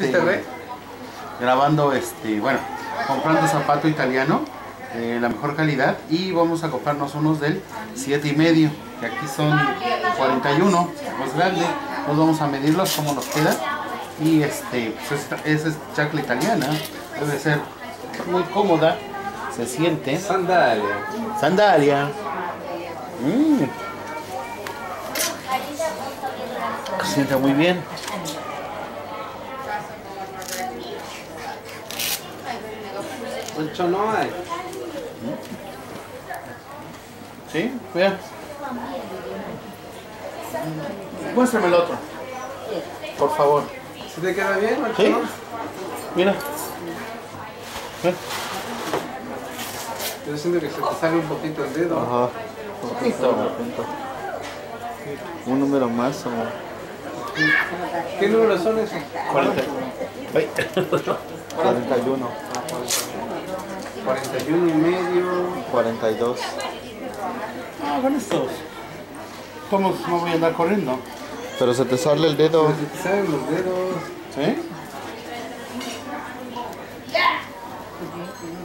Este, grabando este, bueno, comprando zapato italiano, eh, la mejor calidad y vamos a comprarnos unos del 7 y medio, que aquí son 41, más grande, nos vamos a medirlos como nos queda y este, pues esta, esa es chacla italiana, debe ser muy cómoda, se siente. Sandalia. Sandalia. Mm. Se siente muy bien. Mucho no hay. ¿Sí? Vea. Muéstrame el otro. Por favor. ¿Sí te queda bien, ¿Sí? no? Mira. Ve. Yo siento que se te sale un poquito el dedo. Ajá. Poquito. Un número más o ¿Qué números son esos? 40. Ay. 41, 41 y medio. 42. Ah, con estos. ¿Cómo no voy a andar corriendo? Pero se te sale el dedo. Se te salen los dedos. ¿Sí?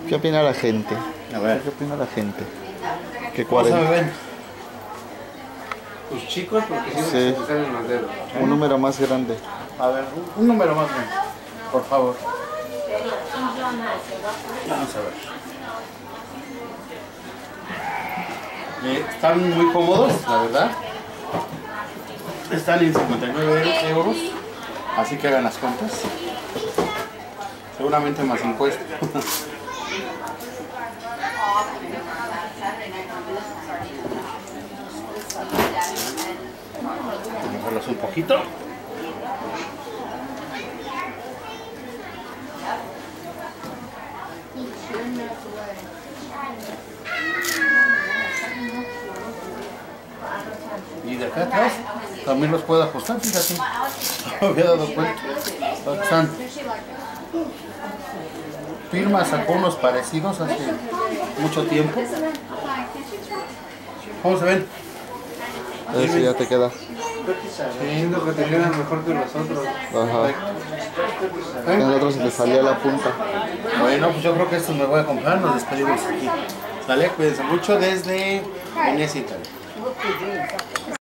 ¿Qué opina la gente? A ver. ¿Qué opina la gente? Que ¿Cómo se me 40. ven? Tus chicos, porque Sí. se te salen los dedos. Un número más grande. A ver, un- número más bien. Por favor. Vamos a ver. Eh, están muy cómodos, la verdad. Están en 59 euros. Así que hagan las cuentas. Seguramente más impuestos. Vamos a un poquito. Acá atrás también los puedo ajustar, fíjate. No había dado cuenta. Están. Firma sacó unos parecidos hace mucho tiempo. ¿Cómo se ven? Ese ya te queda. Siento que te quedan mejor que los otros. Ajá. En el otro se te salía la punta. Bueno, pues yo creo que estos me voy a comprar. Nos despedimos aquí. Sale, cuídense mucho desde Venecia, Italia.